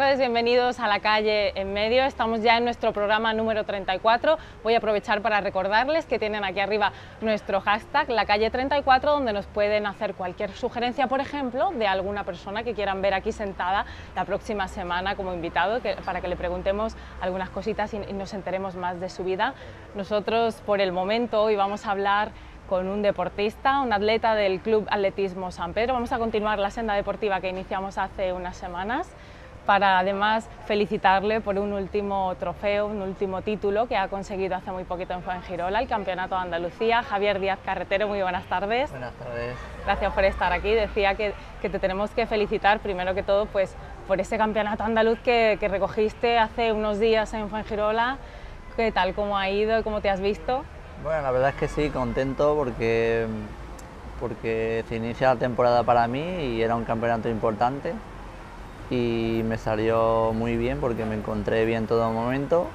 tardes, bienvenidos a la calle en medio. Estamos ya en nuestro programa número 34. Voy a aprovechar para recordarles que tienen aquí arriba nuestro hashtag, la calle 34, donde nos pueden hacer cualquier sugerencia, por ejemplo, de alguna persona que quieran ver aquí sentada la próxima semana como invitado, para que le preguntemos algunas cositas y, y nos enteremos más de su vida. Nosotros, por el momento, hoy vamos a hablar con un deportista, un atleta del Club Atletismo San Pedro. Vamos a continuar la senda deportiva que iniciamos hace unas semanas para además felicitarle por un último trofeo, un último título que ha conseguido hace muy poquito en Fuengirola, el Campeonato de Andalucía. Javier Díaz Carretero, muy buenas tardes. Buenas tardes. Gracias por estar aquí. Decía que, que te tenemos que felicitar primero que todo pues, por ese campeonato andaluz que, que recogiste hace unos días en Fuengirola. ¿Qué tal? ¿Cómo ha ido? ¿Cómo te has visto? Bueno, la verdad es que sí, contento porque, porque se inicia la temporada para mí y era un campeonato importante y me salió muy bien porque me encontré bien todo momento.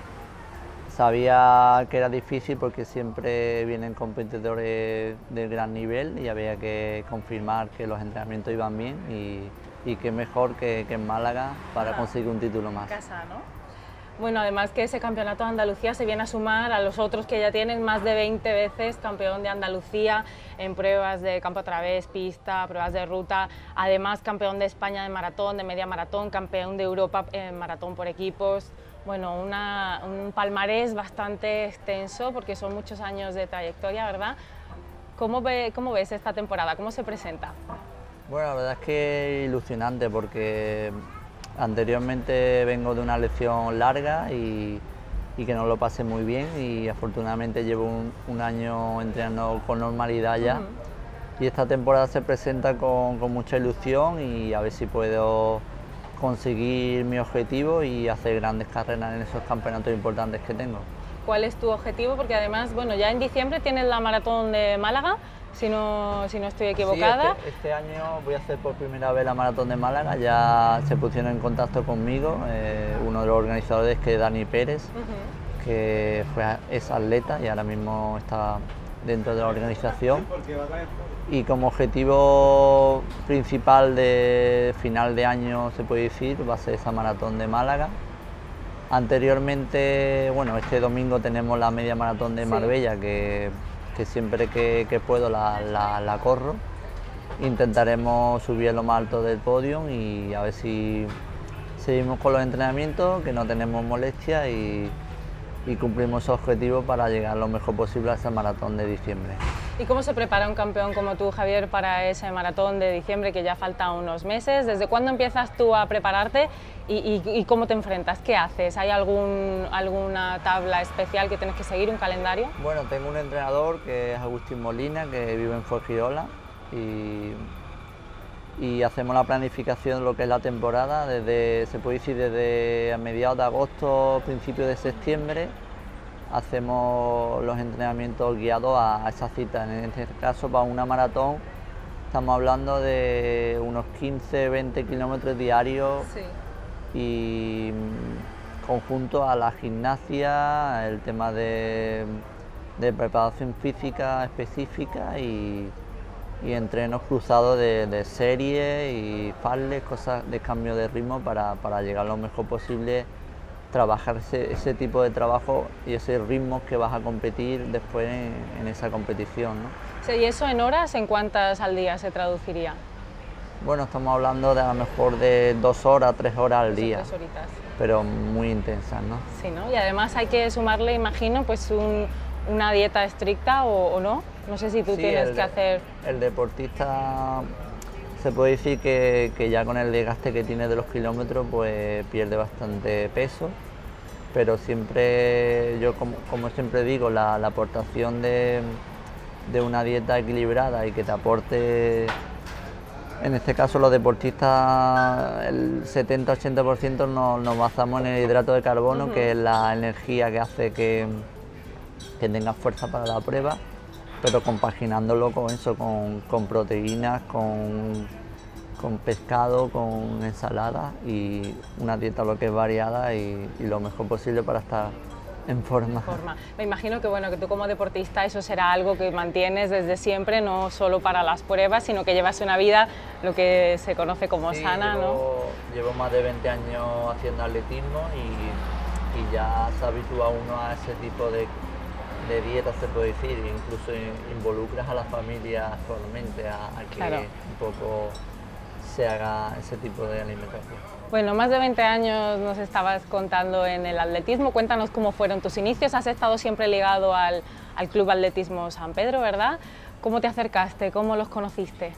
Sabía que era difícil porque siempre vienen competidores de gran nivel y había que confirmar que los entrenamientos iban bien y, y qué mejor que, que en Málaga para conseguir un título más. Casa, ¿no? Bueno, además que ese campeonato de Andalucía se viene a sumar a los otros que ya tienen más de 20 veces campeón de Andalucía en pruebas de campo a través, pista, pruebas de ruta, además campeón de España de maratón, de media maratón, campeón de Europa en maratón por equipos. Bueno, un palmarés bastante extenso porque son muchos años de trayectoria, ¿verdad? ¿Cómo, ¿Cómo ves esta temporada? ¿Cómo se presenta? Bueno, la verdad es que ilusionante porque Anteriormente vengo de una lección larga y, que no lo pasé muy bien y afortunadamente llevo un, año entrenando con normalidad ya. Y esta temporada se presenta con, mucha ilusión y a ver si puedo conseguir mi objetivo y hacer grandes carreras en esos campeonatos importantes que tengo. ¿Cuál es tu objetivo? Porque además, bueno, ya en diciembre tienes la maratón de Málaga, si no, si no estoy equivocada. Sí, este, este, año voy a hacer por primera vez la maratón de Málaga, ya se pusieron en contacto conmigo eh, uno de los organizadores que es Dani Pérez, que fue, es atleta y ahora mismo está dentro de la organización. Y como objetivo principal de final de año, se puede decir, va a ser esa maratón de Málaga. Anteriormente, bueno, este domingo tenemos la media maratón de Marbella, que que siempre que, puedo la, corro. Intentaremos subir lo más alto del podio y a ver si seguimos con los entrenamientos, que no tenemos molestias y, y cumplimos ese objetivo para llegar lo mejor posible a ese maratón de diciembre. ¿Y cómo se prepara un campeón como tú, Javier, para ese maratón de diciembre que ya falta unos meses? ¿Desde cuándo empiezas tú a prepararte y, cómo te enfrentas? ¿Qué haces? ¿Hay algún, alguna tabla especial que tienes que seguir, un calendario? Bueno, tengo un entrenador que es Agustín Molina, que vive en Fuengirola y, y hacemos la planificación de lo que es la temporada, desde, se puede decir desde a mediados de agosto, principios de septiembre, hacemos los entrenamientos guiados a, esa cita. En este caso, para una maratón, estamos hablando de unos 15-20 kilómetros diarios y mm, conjunto a la gimnasia, el tema de, preparación física específica y, entrenos cruzados de, serie y farles, cosas de cambio de ritmo para, para llegar lo mejor posible trabajar ese, tipo de trabajo y ese ritmo que vas a competir después en, esa competición. ¿no? ¿Y eso en horas, en cuántas al día se traduciría? Bueno, estamos hablando de a lo mejor de dos horas, tres horas al día. Dos horitas. Pero muy intensas, ¿no? Sí, ¿no? Y además hay que sumarle, imagino, pues una dieta estricta o, no. No sé si tú tienes que hacer... El deportista se puede decir que, ya con el desgaste que tiene de los kilómetros pues pierde bastante peso, pero siempre, yo como, siempre digo, la, aportación de, una dieta equilibrada y que te aporte, en este caso los deportistas, el 70-80% nos, nos, basamos en el hidrato de carbono, que es la energía que hace que, que tengas fuerza para la prueba pero compaginándolo con eso, con, proteínas, con, pescado, con ensalada y una dieta lo que es variada y, lo mejor posible para estar En forma. Me imagino que bueno que tú como deportista eso será algo que mantienes desde siempre, no solo para las pruebas, sino que llevas una vida lo que se conoce como sana, llevo, ¿no? Llevo más de 20 años haciendo atletismo y, y ya se habitúa uno a ese tipo de, de dieta, se puede decir, incluso involucras a la familia actualmente a, que un poco se haga ese tipo de alimentación. Bueno, más de 20 años nos estabas contando en el atletismo. Cuéntanos cómo fueron tus inicios. Has estado siempre ligado al, Club Atletismo San Pedro, ¿verdad? ¿Cómo te acercaste? ¿Cómo los conociste?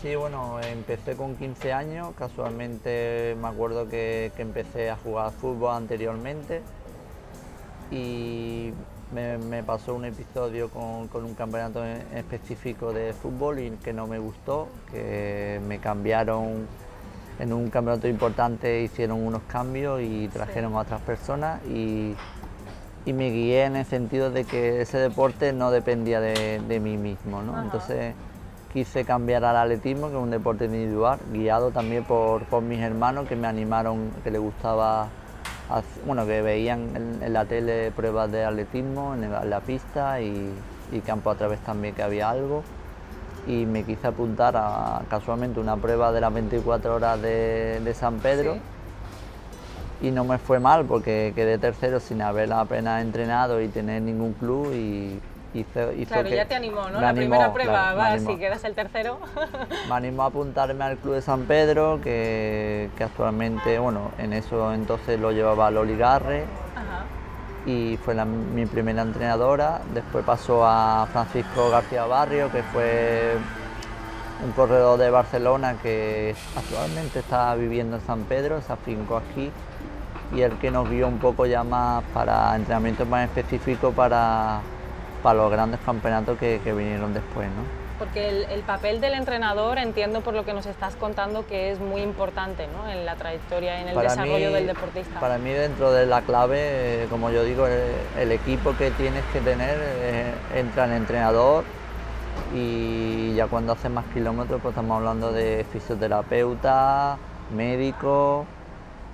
Sí, bueno, empecé con 15 años. Casualmente me acuerdo que, empecé a jugar fútbol anteriormente y me, pasó un episodio con, con, un campeonato específico de fútbol y que no me gustó, que me cambiaron en un campeonato importante hicieron unos cambios y trajeron a otras personas y, me guié en el sentido de que ese deporte no dependía de, mí mismo. ¿no? Entonces quise cambiar al atletismo, que es un deporte individual, guiado también por, mis hermanos que me animaron, que les gustaba, bueno, que veían en, la tele pruebas de atletismo en, la pista y, y campo a través también que había algo. Y me quise apuntar a casualmente una prueba de las 24 horas de, San Pedro. Y no me fue mal porque quedé tercero sin haber apenas entrenado y tener ningún club y hizo, claro, ya te animó, ¿no? La primera prueba, va, si quedas el tercero. me animó a apuntarme al club de San Pedro que, que actualmente, bueno, en eso entonces lo llevaba Loli Garre y fue mi primera entrenadora. Después pasó a Francisco García Barrio, que fue un corredor de Barcelona que actualmente está viviendo en San Pedro, se afincó aquí y el que nos vio un poco ya más para entrenamientos más específicos para, para los grandes campeonatos que, que vinieron después. ¿no? Porque el, papel del entrenador, entiendo por lo que nos estás contando, que es muy importante ¿no? en la trayectoria, en el desarrollo del deportista. Para mí, dentro de la clave, como yo digo, el, equipo que tienes que tener eh, entra el entrenador y ya cuando haces más kilómetros, pues estamos hablando de fisioterapeuta, médico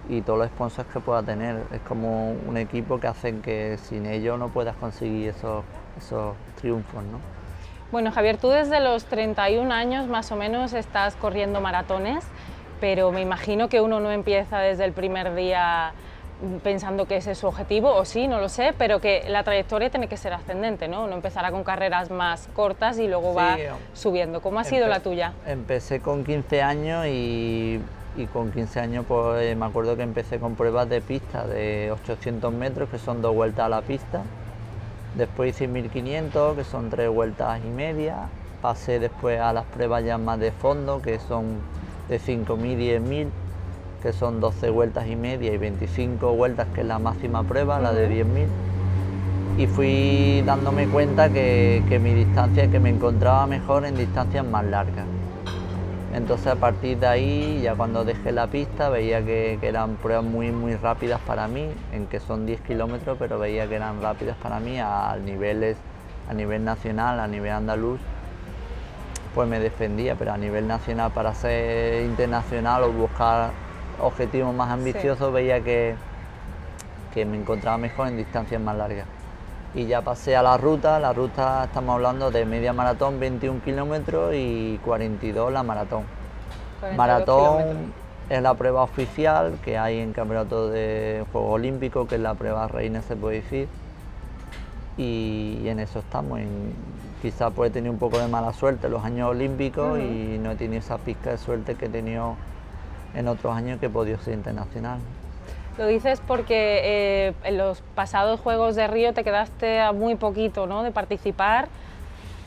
y todos los sponsors que pueda tener. Es como un equipo que hacen que sin ellos no puedas conseguir esos, esos triunfos. ¿no? Bueno, Javier, tú desde los 31 años más o menos estás corriendo maratones, pero me imagino que uno no empieza desde el primer día pensando que ese es su objetivo, o sí, no lo sé, pero que la trayectoria tiene que ser ascendente, ¿no? Uno empezará con carreras más cortas y luego va subiendo. ¿Cómo ha sido la tuya? Empecé con 15 años y, con 15 años pues me acuerdo que empecé con pruebas de pista de 800 metros, que son dos vueltas a la pista, Después hice 1500, que son tres vueltas y media. Pasé después a las pruebas ya más de fondo, que son de 5000 y 10000, que son 12 vueltas y media y 25 vueltas, que es la máxima prueba, la de 10.000. Y fui dándome cuenta que, que mi distancia, que me encontraba mejor en distancias más largas. Entonces a partir de ahí, ya cuando dejé la pista, veía que, eran pruebas muy muy rápidas para mí, en que son 10 kilómetros, pero veía que eran rápidas para mí a, niveles, a nivel nacional, a nivel andaluz, pues me defendía, pero a nivel nacional para ser internacional o buscar objetivos más ambiciosos veía que, que me encontraba mejor en distancias más largas y ya pasé a la ruta, la ruta estamos hablando de media maratón 21 kilómetros y 42 la maratón. Maratón es la prueba oficial que hay en campeonato de Juegos Olímpicos, que es la prueba reina se puede decir, y, en eso estamos. En, quizá pues he tenido un poco de mala suerte en los años olímpicos y no he tenido esa pizca de suerte que he tenido en otros años que he podido ser internacional. Lo dices porque eh, en los pasados Juegos de Río te quedaste a muy poquito ¿no? de participar.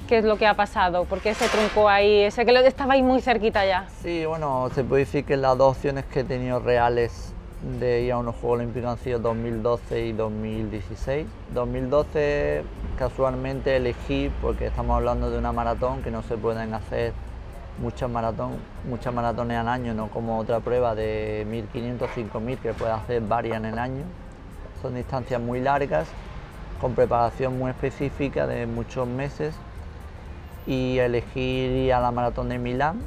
¿Qué es lo que ha pasado? ¿Por qué se truncó ahí? Ese que estaba ahí muy cerquita ya. Sí, bueno, se puede decir que las dos opciones que he tenido reales de ir a unos Juegos Olímpicos han sido 2012 y 2016. 2012 casualmente elegí porque estamos hablando de una maratón que no se pueden hacer muchas maratón, muchas maratones al año, no como otra prueba de 1500, 5000 que puede hacer varias en el año. Son distancias muy largas, con preparación muy específica de muchos meses y elegí a la maratón de Milán.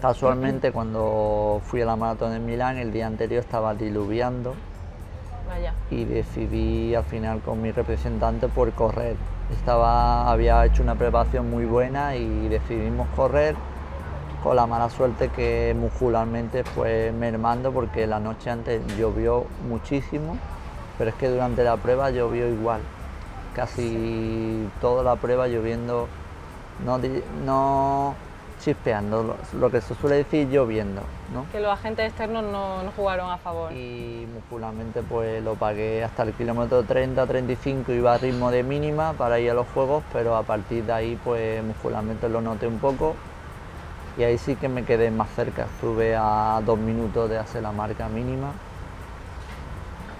Casualmente cuando fui a la maratón de Milán el día anterior estaba diluviando Y decidí al final con mi representante por correr. Estaba, había hecho una preparación muy buena y decidimos correr con la mala suerte que muscularmente fue mermando porque la noche antes llovió muchísimo, pero es que durante la prueba llovió igual, casi toda la prueba lloviendo, no, no chispeando, lo, que se suele decir lloviendo. ¿no? Que los agentes externos no, no, jugaron a favor. Y muscularmente pues lo pagué hasta el kilómetro 30-35, iba a ritmo de mínima para ir a los juegos, pero a partir de ahí pues muscularmente lo noté un poco y ahí sí que me quedé más cerca, estuve a dos minutos de hacer la marca mínima.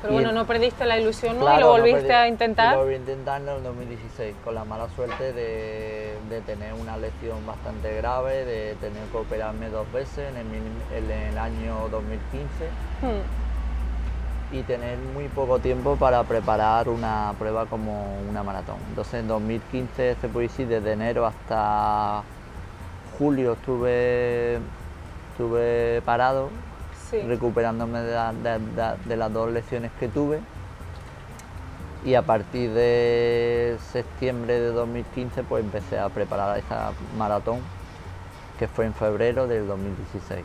Pero bueno, no perdiste la ilusión ¿no? y lo volviste a intentar. Lo volví a intentar en el 2016, con la mala suerte de, tener una lesión bastante grave, de tener que operarme dos veces en el, año 2015 hmm. y tener muy poco tiempo para preparar una prueba como una maratón. Entonces en 2015 se puede decir desde enero hasta julio estuve, estuve parado, recuperándome de, las dos lesiones que tuve. Y a partir de septiembre de 2015 pues empecé a preparar esa maratón que fue en febrero del 2016.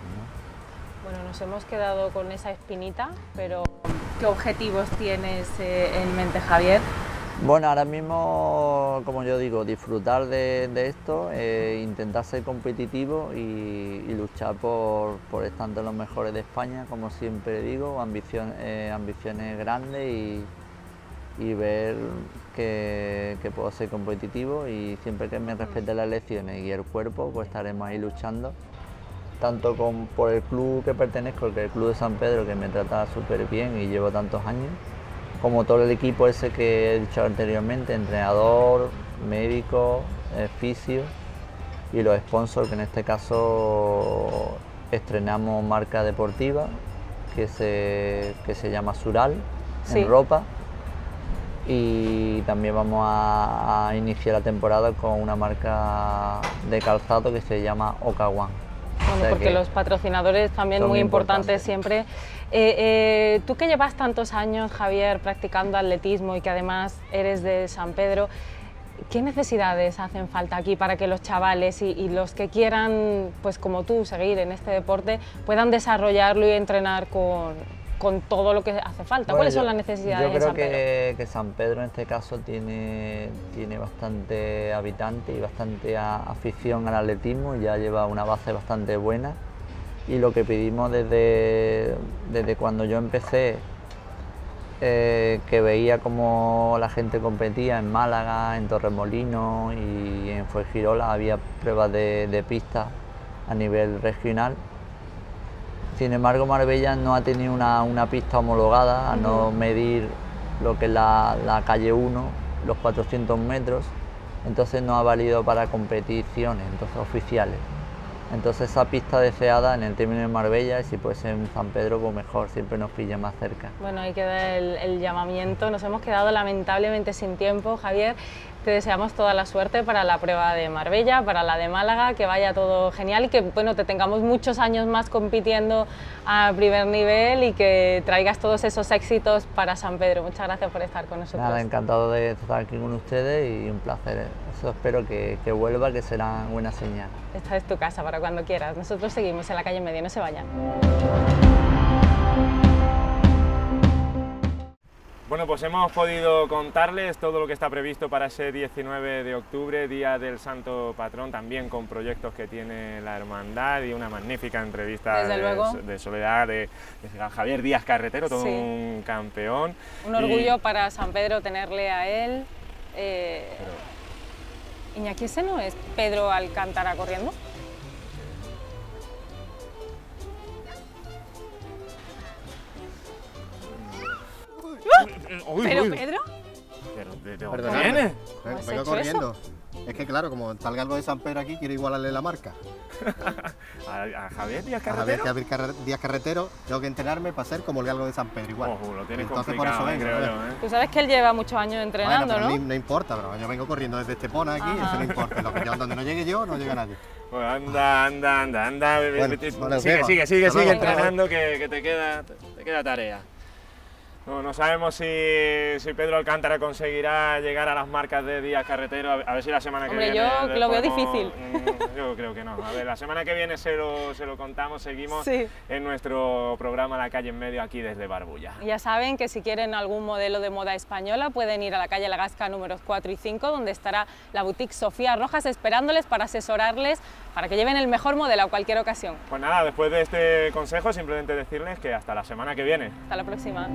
Bueno, nos hemos quedado con esa espinita, pero ¿qué objetivos tienes eh, en mente Javier? Bueno, ahora mismo, como yo digo, disfrutar de, esto, eh, intentar ser competitivo y, luchar por, estar entre los mejores de España, como siempre digo, eh, ambiciones grandes y, ver que, puedo ser competitivo y siempre que me respete las elecciones y el cuerpo, pues estaremos ahí luchando, tanto por el club que pertenezco, que es el Club de San Pedro, que me trata súper bien y llevo tantos años, como todo el equipo ese que he dicho anteriormente, entrenador, médico, eh, fisio y los sponsors, que en este caso estrenamos marca deportiva que se, se llama Sural en ropa y también vamos a, iniciar la temporada con una marca de calzado que se llama Okawan. Bueno, porque los patrocinadores también muy importantes siempre. Eh, eh, tú que llevas tantos años, Javier, practicando atletismo y que además eres de San Pedro, ¿qué necesidades hacen falta aquí para que los chavales y, los que quieran, pues como tú, seguir en este deporte, puedan desarrollarlo y entrenar con, todo lo que hace falta? ¿Cuáles son las necesidades yo creo San Pedro? Que, que, San Pedro en este caso tiene, tiene bastante habitante y bastante afición al atletismo, ya lleva una base bastante buena y lo que pedimos desde, desde cuando yo empecé, eh, que veía cómo la gente competía en Málaga, en Torremolinos y en Fuengirola, había pruebas de, de pista a nivel regional. Sin embargo, Marbella no ha tenido una, pista homologada, a no medir lo que es la, la calle 1, los 400 metros, entonces no ha valido para competiciones entonces, oficiales. Entonces esa pista deseada en el término de Marbella y si puede ser en San Pedro, pues mejor, siempre nos pilla más cerca. Bueno, ahí queda el, llamamiento. Nos hemos quedado lamentablemente sin tiempo, Javier. Te deseamos toda la suerte para la prueba de Marbella, para la de Málaga, que vaya todo genial y que bueno, te tengamos muchos años más compitiendo a primer nivel y que traigas todos esos éxitos para San Pedro. Muchas gracias por estar con nosotros. Nada, encantado de estar aquí con ustedes y un placer. Eso espero que, que vuelva, que será buena señal. Esta es tu casa para cuando quieras. Nosotros seguimos en la calle Media, no se vayan. Bueno, pues hemos podido contarles todo lo que está previsto para ese 19 de octubre, Día del Santo Patrón, también con proyectos que tiene la Hermandad y una magnífica entrevista de, Soledad de, Javier Díaz Carretero, todo un campeón. Un orgullo para San Pedro tenerle a él. Eh, Iñaki, ¿ese no es Pedro Alcántara corriendo? ¿Pero Pedro? ¿Pero viene? Vengo corriendo. Es que claro, como salga algo de San Pedro aquí, quiero igualarle la marca. ¿A, Javier Díaz Carretero? A Javier Díaz Carretero tengo que entrenarme para ser como el galgo de San Pedro igual. Ojo, lo tienes Entonces por eso vengo, creo yo, ¿eh? Tú sabes que él lleva muchos años entrenando, bueno, ¿no? No importa, pero yo vengo corriendo desde Estepona aquí, eso no importa. Lo que yo, donde no llegue yo, no llega nadie. Pues anda, anda, anda, anda. Bueno, sigue, sigue, sigue, sigue, entrenando que, que te, queda, te queda tarea. No, no sabemos si, si, Pedro Alcántara conseguirá llegar a las marcas de Díaz Carretero, a, ver si la semana que viene... yo lo veo difícil. Yo creo que no. A ver, la semana que viene se lo, se lo contamos, seguimos en nuestro programa La Calle en Medio aquí desde Barbulla. Ya saben que si quieren algún modelo de moda española pueden ir a la calle Lagasca números 4 y 5, donde estará la boutique Sofía Rojas esperándoles para asesorarles, para que lleven el mejor modelo a cualquier ocasión. Pues nada, después de este consejo simplemente decirles que hasta la semana que viene. Hasta la próxima.